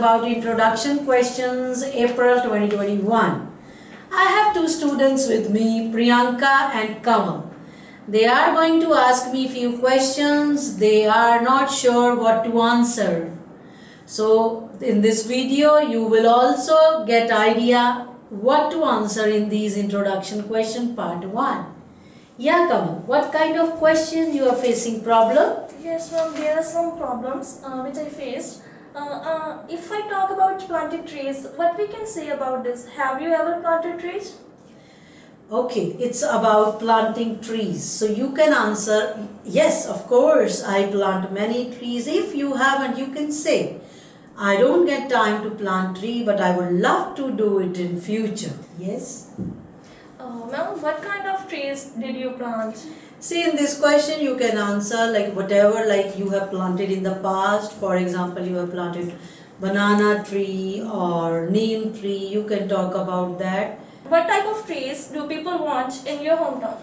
about introduction questions April 2021. I have two students with me, Priyanka and Kamal. They are going to ask me few questions. They are not sure what to answer. So in this video you will also get idea what to answer in these introduction question part 1. Yeah Kamal, what kind of question you are facing problem? Yes, ma'am, there are some problems uh, which I faced. Uh, uh, if I talk about planted trees, what we can say about this? Have you ever planted trees? Okay, it's about planting trees. So you can answer, yes, of course, I plant many trees. If you haven't, you can say, I don't get time to plant tree, but I would love to do it in future. Yes? Uh, ma'am, what kind of trees did you plant? See, in this question, you can answer like whatever like you have planted in the past. For example, you have planted banana tree or neem tree. You can talk about that. What type of trees do people want in your hometown?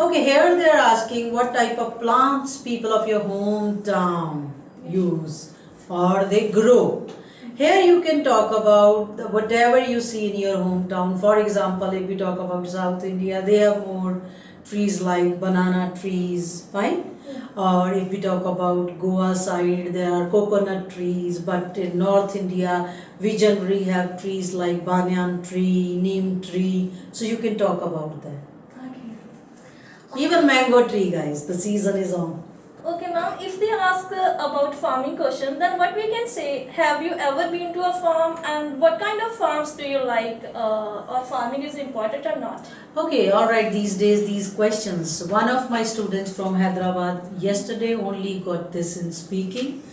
Okay, here they are asking what type of plants people of your hometown use or they grow. Here you can talk about the- whatever you see in your hometown. For example, if we talk about South India, they have more trees like banana trees, fine? Or if we talk about Goa side, there are coconut trees, but in North India, we generally have trees like banyan tree, neem tree, so you can talk about that. Okay. Even mango tree, guys, the season is on. Okay, ma'am. If they ask uh, about farming question, then what we can say? Have you ever been to a farm, and what kind of farms do you like, uh, or farming is important or not? Okay, all right, these days, these questions. One of my students from Hyderabad yesterday only got this in speaking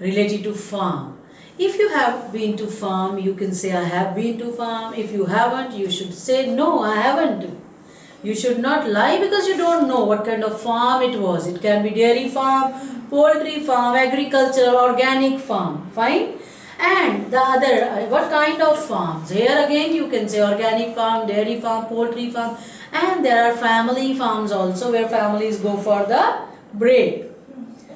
related to farm. If you have been to farm, you can say, I have been to farm. If you haven't, you should say, No, I haven't. You should not lie because you don't know what kind of farm it was. It can be dairy farm, poultry farm, agricultural, organic farm. Fine? And the other, uh, what kind of farms? Here again you can say organic farm, dairy farm, poultry farm. And there are family farms also where families go for the break.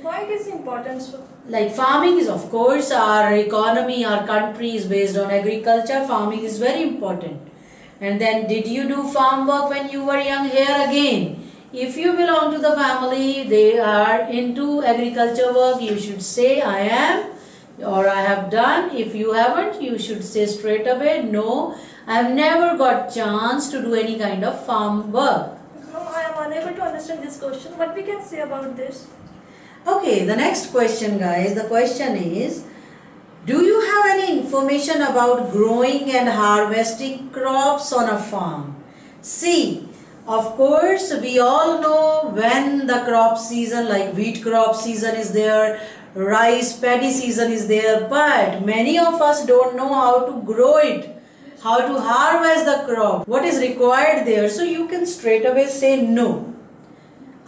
Why it is important? Like farming is of course our economy, our country is based on agriculture. Farming is very important. And then did you do farm work when you were young? Here again, if you belong to the family, they are into agriculture work, you should say I am or I have done. If you haven't, you should say straight away no. I have never got chance to do any kind of farm work. no, I am unable to understand this question. What we can say about this? Okay, the next question, guys. The question is Do you have any information about growing and harvesting crops on a farm? See, of course, we all know when the crop season, like wheat crop season, is there, rice, paddy season is there, but many of us don't know how to grow it how to harvest the crop, what is required there. So you can straight away say no.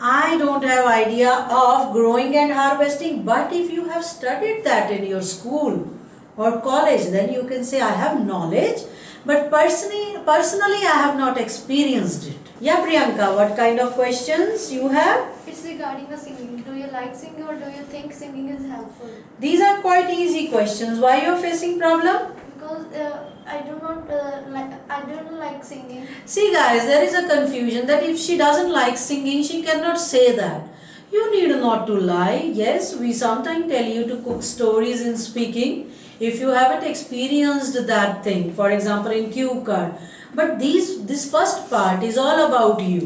I don't have idea of growing and harvesting, but if you have studied that in your school or college, then you can say I have knowledge, but personally, personally I have not experienced it. Yeah, Priyanka, what kind of questions you have? It's regarding the singing. Do you like singing or do you think singing is helpful? These are quite easy questions. Why you are facing problem? Because uh, I do not uh, like I don't like singing. See guys, there is a confusion that if she doesn't like singing, she cannot say that. You need not to lie. Yes, we sometimes tell you to cook stories in speaking if you haven't experienced that thing. For example, in cue card. But these this first part is all about you.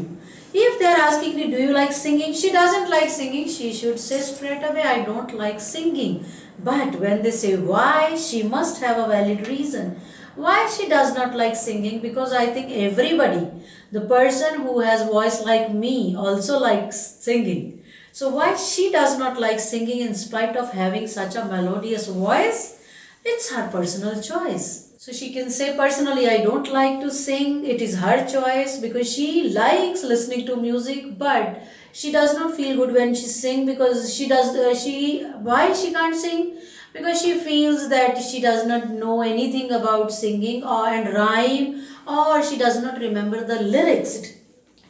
If they are asking me, do you like singing? She doesn't like singing. She should say straight away, I don't like singing. But when they say why, she must have a valid reason. Why she does not like singing? Because I think everybody, the person who has voice like me also likes singing. So why she does not like singing in spite of having such a melodious voice? It's her personal choice. So she can say personally I don't like to sing. It is her choice because she likes listening to music but she does not feel good when she sing because she does uh, she why she can't sing because she feels that she does not know anything about singing or and rhyme or she does not remember the lyrics it,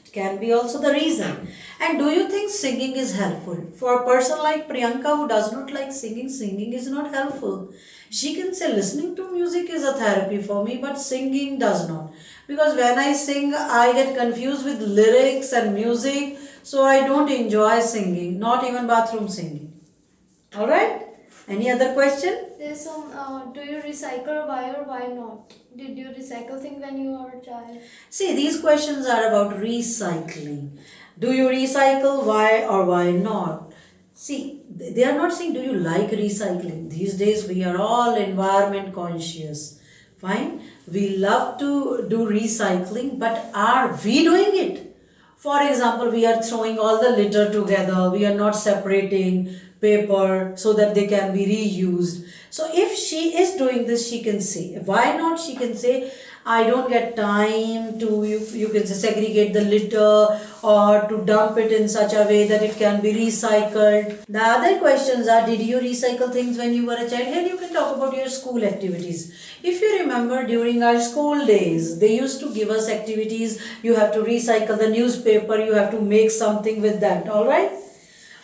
it can be also the reason. And do you think singing is helpful? For a person like Priyanka who does not like singing, singing is not helpful. She can say listening to music is a therapy for me, but singing does not. Because when I sing, I get confused with lyrics and music, so I don't enjoy singing, not even bathroom singing. Alright? Any other question? There's some. Uh, do you recycle? Why or why not? Did you recycle things when you were a child? See, these questions are about recycling. Do you recycle? Why or why not? See, they are not saying, do you like recycling? These days we are all environment conscious. Fine. We love to do recycling, but are we doing it? For example, we are throwing all the litter together, we are not separating paper so that they can be reused. So, if she is doing this, she can say, why not? She can say, I don't get time to, you, you can segregate the litter or to dump it in such a way that it can be recycled. The other questions are Did you recycle things when you were a child? Here you can talk about your school activities. If you remember during our school days, they used to give us activities. You have to recycle the newspaper, you have to make something with that, alright?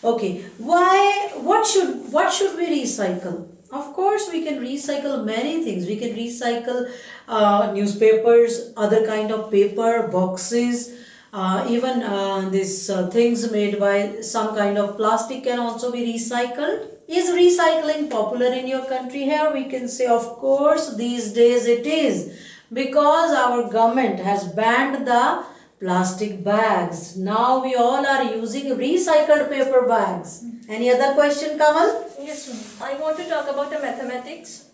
Okay, why, what should, what should we recycle? Of course, we can recycle many things. We can recycle uh, newspapers, other kind of paper, boxes, uh, even uh, these uh, things made by some kind of plastic can also be recycled. Is recycling popular in your country? Here we can say, of course, these days it is because our government has banned the plastic bags. Now we all are using recycled paper bags. Any other question, Kamal? Yes, ma'am. I want to talk about the mathematics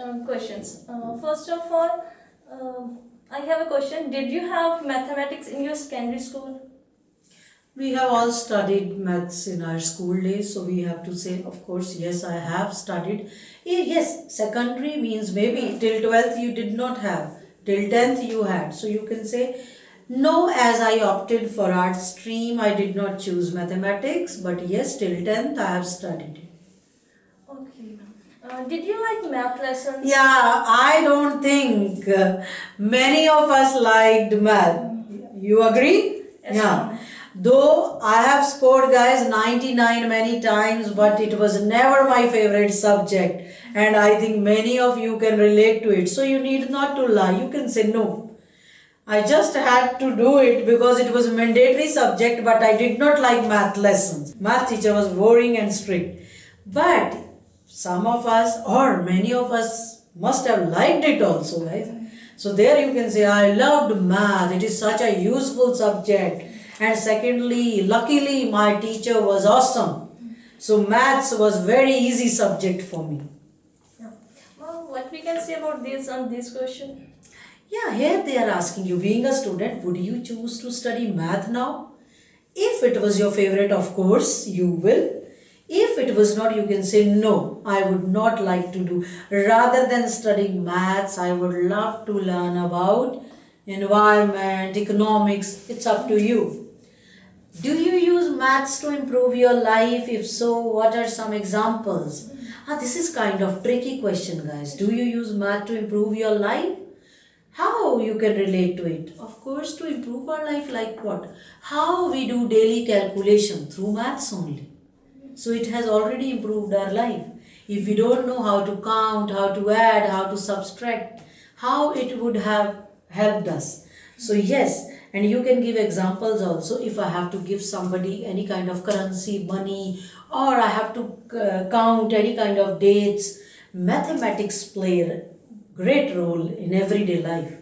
um, questions. Uh, first of all, um I have a question. Did you have mathematics in your secondary school? We have all studied maths in our school days, so we have to say, of course, yes, I have studied. Eh, Yes, secondary means maybe till 12th you did not have, till 10th you had. So you can say, no, as I opted for art stream, I did not choose mathematics, but yes, till 10th I have studied it. Okay. Uh, did you like math lessons? Yeah, I don't think many of us liked math. You agree? Yes, yeah. Though I have scored guys 99 many times, but it was never my favorite subject. And I think many of you can relate to it. So you need not to lie. You can say no. I just had to do it because it was a mandatory subject, but I did not like math lessons. Math teacher was boring and strict. But some of us or many of us must have liked it also, guys. So there you can say, I loved math. It is such a useful subject. And secondly, luckily my teacher was awesome. So maths was very easy subject for me. Well, what we can say about this on this question? Yeah, here they are asking you, being a student, would you choose to study math now? If it was your favorite, of course, you will. If it was not, you can say, no, I would not like to do. Rather than studying maths, I would love to learn about environment, economics. It's up to you. Do you use maths to improve your life? If so, what are some examples? Ah, this is kind of tricky question, guys. Do you use math to improve your life? How you can relate to it? Of course, to improve our life, like what? How we do daily calculation through maths only. So it has already improved our life. If we don't know how to count, how to add, how to subtract, how it would have helped us. So yes, and you can give examples also. If I have to give somebody any kind of currency, money, or I have to uh, count any kind of dates, mathematics play great role in everyday life.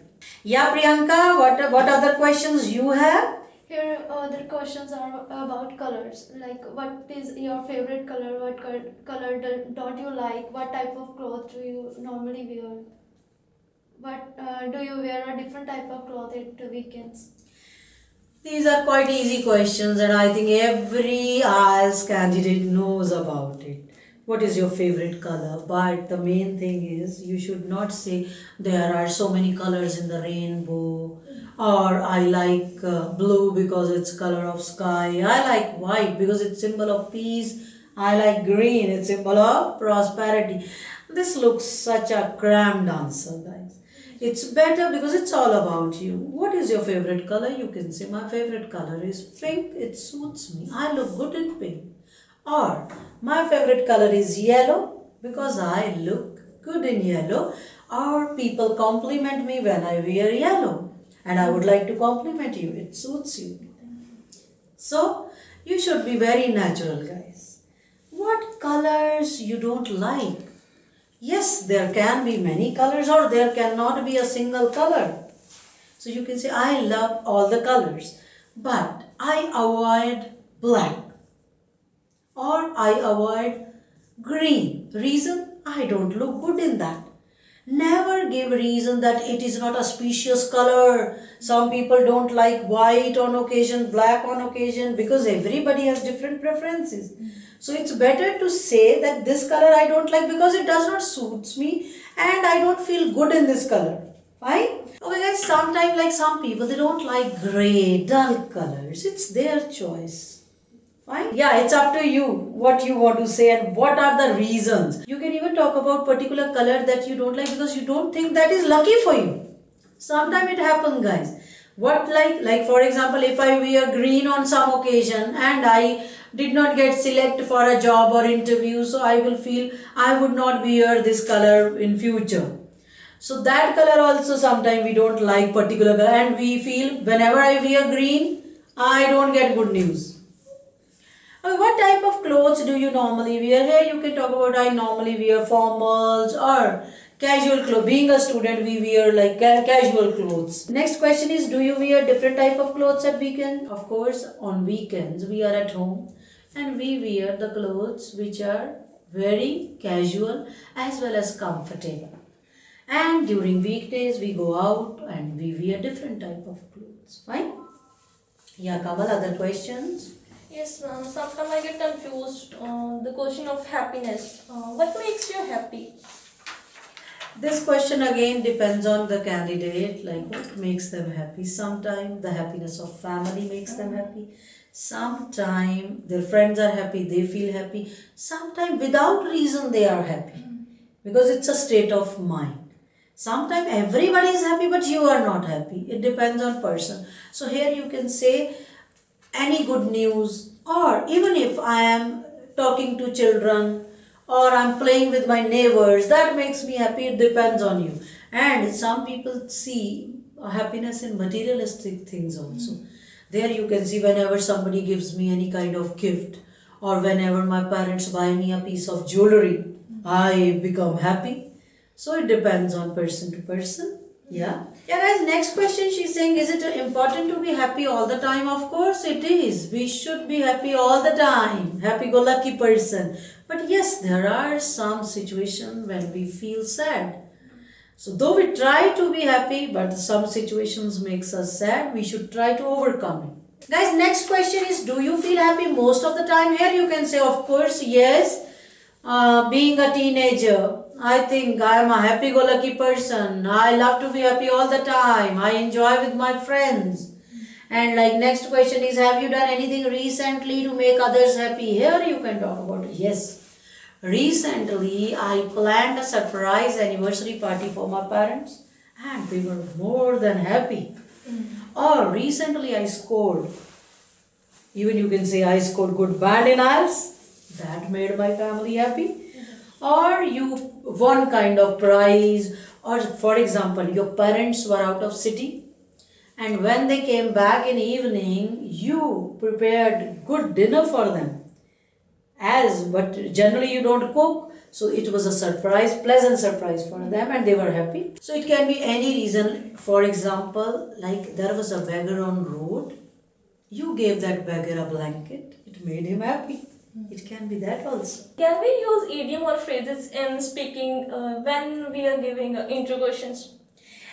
Yeah, Priyanka, what what other questions you have? Here, other questions are about colors. Like, what is your favorite color? What color do, don't you like? What type of cloth do you normally wear? What uh, do you wear a different type of cloth at weekends? These are quite easy questions, and I think every IELTS candidate knows about it. What is your favorite color? But the main thing is, you should not say there are so many colors in the rainbow, or I like uh, blue because it's color of sky. I like white because it's symbol of peace. I like green; it's symbol of prosperity. This looks such a crammed answer, guys. It's better because it's all about you. What is your favorite color? You can say, My favorite color is pink. It suits me. I look good in pink. Or, My favorite color is yellow because I look good in yellow. Or, people compliment me when I wear yellow. And I would like to compliment you. It suits you. So, you should be very natural, guys. What colors you don't like? Yes, there can be many colors or there cannot be a single color. So you can say, I love all the colors, but I avoid black or I avoid green. Reason? I don't look good in that. Never give reason that it is not a specious color. Some people don't like white on occasion, black on occasion because everybody has different preferences. So it's better to say that this color I don't like because it does not suits me and I don't feel good in this color. Fine? Okay guys, sometimes like some people they don't like gray, dull colors. It's their choice. Fine? Yeah, it's up to you what you want to say and what are the reasons. You can even talk about particular color that you don't like because you don't think that is lucky for you. Sometimes it happens, guys. What like like for example, if I wear green on some occasion and I did not get selected for a job or interview, so I will feel I would not wear this color in future. So that color also sometimes we don't like particular color and we feel whenever I wear green, I don't get good news. What type of clothes do you normally wear? Here you can talk about I normally wear formals or casual clothes. Being a student, we wear like ca- casual clothes. Next question is, do you wear different type of clothes at weekend? Of course, on weekends we are at home and we wear the clothes which are very casual as well as comfortable. And during weekdays we go out and we wear different type of clothes. Fine? Yeah, Kamal, other questions? Yes, ma'am. Sometimes I get confused. Uh, the question of happiness. Uh, what makes you happy? This question again depends on the candidate, like what makes them happy. Sometimes the happiness of family makes them happy. Sometimes their friends are happy, they feel happy. Sometimes without reason they are happy because it's a state of mind. Sometimes everybody is happy, but you are not happy. It depends on person. So here you can say any good news, or even if I am talking to children or I'm playing with my neighbors, that makes me happy. It depends on you. And some people see happiness in materialistic things also. Hmm. There you can see whenever somebody gives me any kind of gift, or whenever my parents buy me a piece of jewelry, hmm. I become happy. So it depends on person to person. Yeah. Yeah, guys, next question she's saying, is it important to be happy all the time? Of course it is. We should be happy all the time. Happy go lucky person. But yes, there are some situations when we feel sad. So though we try to be happy, but some situations makes us sad, we should try to overcome it. Guys, next question is, do you feel happy most of the time? Here you can say, of course, yes. Uh, being a teenager, I think I am a happy-go-lucky person. I love to be happy all the time. I enjoy with my friends. And like next question is, have you done anything recently to make others happy? Here you can talk about it. Yes. Recently, I planned a surprise anniversary party for my parents, and they were more than happy. Mm. Or recently, I scored. Even you can say I scored good band in IELTS. That made my family happy. Or you won kind of prize. Or for example, your parents were out of city, and when they came back in evening, you prepared good dinner for them. As but generally you don't cook so it was a surprise pleasant surprise for them and they were happy. So it can be any reason. For example like there was a beggar on road you gave that beggar a blanket it made him happy it can be that also Can we use idiom or phrases in speaking uh, when we are giving uh, intro questions?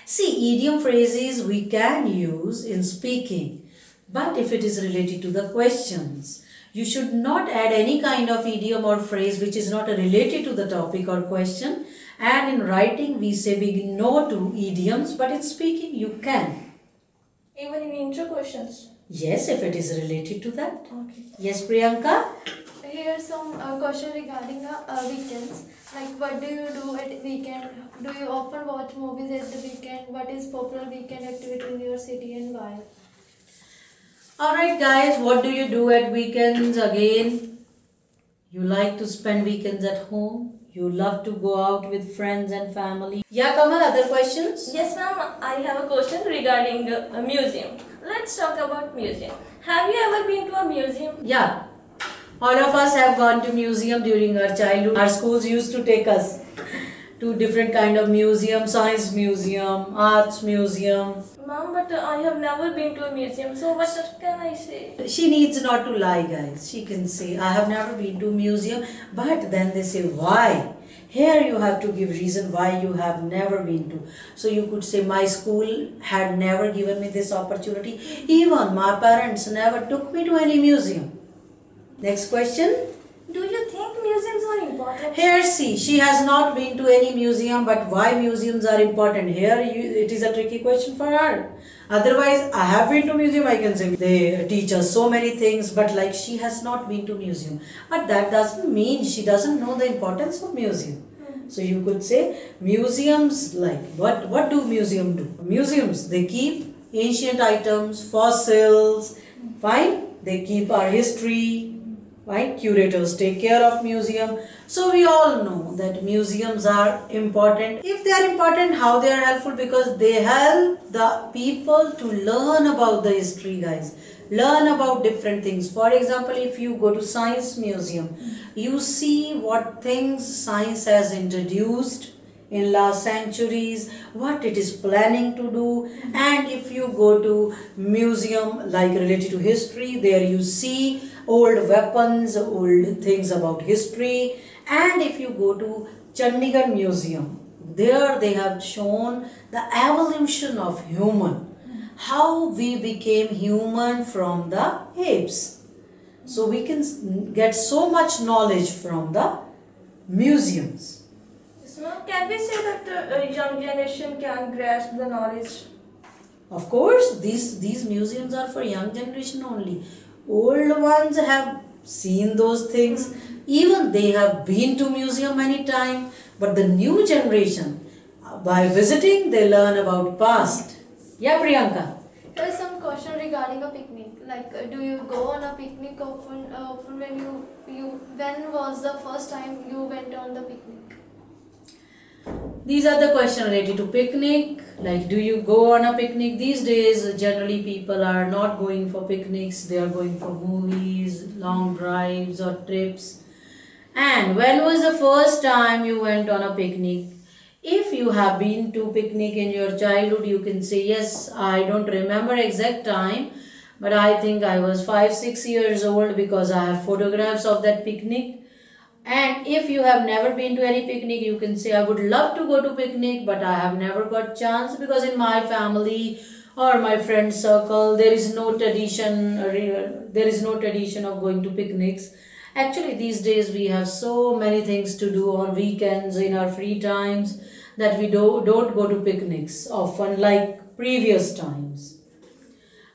See, idiom phrases we can use in speaking, but if it is related to the questions, you should not add any kind of idiom or phrase which is not related to the topic or question. And in writing, we say big no to idioms, but in speaking, you can. Even in intro questions. Yes, if it is related to that. Okay. Yes, Priyanka? Here's some uh, question regarding the uh, weekends. Like, what do you do at weekend? Do you often watch movies at the weekend? what is popular weekend activity in your city and why? Alright, guys, what do you do at weekends again? You like to spend weekends at home? You love to go out with friends and family? Yeah, Kamal, other questions? Yes, ma'am. I have a question regarding a museum. Let's talk about museum. Have you ever been to a museum? Yeah. All of us have gone to museum during our childhood. Our schools used to take us to different kind of museum, science museum, arts museum. Ma'am, but uh, I have never been to a museum. So what can I say? She needs not to lie, guys. She can say, I have never been to museum, but then they say, why? Here you have to give reason why you have never been to. So you could say, my school had never given me this opportunity. Even my parents never took me to any museum. Next question. Do you think museums are important? Here, see, she has not been to any museum, but why museums are important? Here, you, it is a tricky question for her. Otherwise, I have been to museum. I can say they teach us so many things, but like she has not been to museum. But that doesn't mean she doesn't know the importance of museum. Hmm. So you could say museums like what? What do museum do? Museums they keep ancient items, fossils. Hmm. Fine, they keep our history, right curators. Take care of museum. So we all know that museums are important. If they are important how they are helpful? Because they help the people to learn about the history guys. Learn about different things. For example if you go to science museum you see what things science has introduced in last centuries what it is planning to do. And if you go to museum like related to history there you see old weapons old things about history. And if you go to chandigarh museum there they have shown the evolution of human how we became human from the apes. So we can get so much knowledge from the museums Yes. Can we say that uh, a young generation can grasp the knowledge? Of course, these these museums are for young generation only. Old ones have seen those things. Even they have been to museum many times. But the new generation, uh, by visiting, they learn about past. Yeah, Priyanka. There is some question regarding a picnic. Like, uh, do you go on a picnic often? Uh, often when you you when was the first time you went on the picnic? These are the questions related to picnic. Like, do you go on a picnic? These days, generally, people are not going for picnics. They are going for movies, long drives, or trips. And when was the first time you went on a picnic? If you have been to picnic in your childhood, you can say yes. I don't remember exact time, but I think I was five, six years old because I have photographs of that picnic. And if you have never been to any picnic, you can say, I would love to go to picnic, but I have never got chance because in my family or my friend circle, there is no tradition, there is no tradition of going to picnics. Actually, these days we have so many things to do on weekends in our free times that we do, don't go to picnics often like previous times.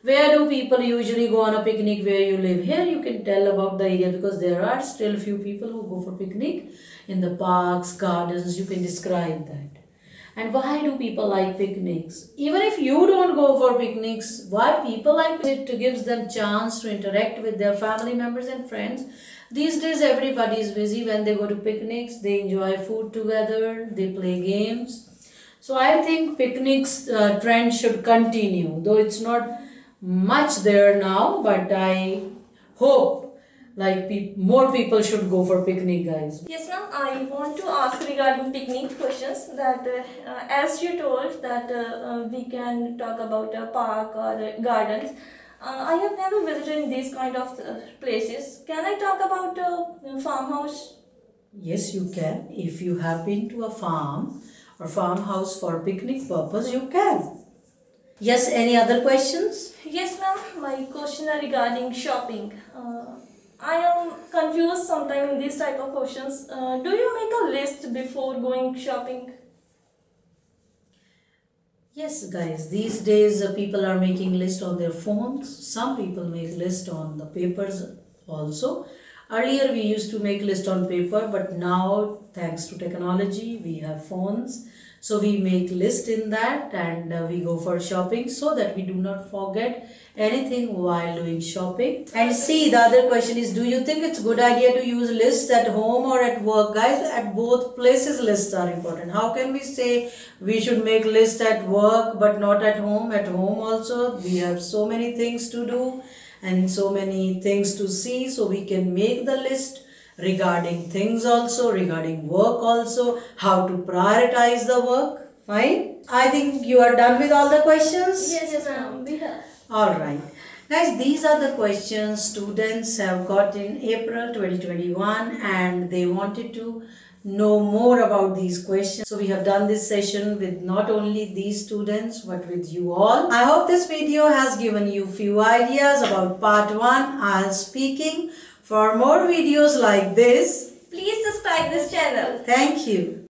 Where do people usually go on a picnic where you live? Here you can tell about the area because there are still few people who go for picnic in the parks, gardens. You can describe that. And why do people like picnics? Even if you don't go for picnics, why people like it to gives them chance to interact with their family members and friends. These days everybody is busy when they go to picnics, they enjoy food together, they play games. So I think picnics uh, trend should continue, though it's not much there now, but I hope like peop more people should go for picnic, guys. Yes, ma'am. I want to ask regarding picnic questions. That uh, as you told that uh, uh, we can talk about a park or gardens. Uh, I have never visited these kind of uh, places. Can I talk about uh, farmhouse? Yes, you can. If you have been to a farm or farmhouse for picnic purpose, you can. Yes, any other questions? Yes, ma'am. My question regarding shopping. Uh, I am confused sometimes in these type of questions. Uh, do you make a list before going shopping? Yes, guys. These days, uh, people are making list on their phones. Some people make list on the papers also. Earlier, we used to make list on paper, but now, thanks to technology, we have phones. So we make list in that and uh, we go for shopping so that we do not forget anything while doing shopping. And see the other question is do you think it's good idea to use lists at home or at work? Guys, at both places lists are important. How can we say we should make list at work but not at home? At home also we have so many things to do and so many things to see so we can make the list regarding things also regarding work also how to prioritize the work. Fine? I think you are done with all the questions? Yes, yes, ma'am. We have. all right. Guys these are the questions students have got in april 2021 and they wanted to know more about these questions. So we have done this session with not only these students but with you all. I hope this video has given you few ideas about part 1 IELTS speaking for more videos like this Please subscribe this channel. thank you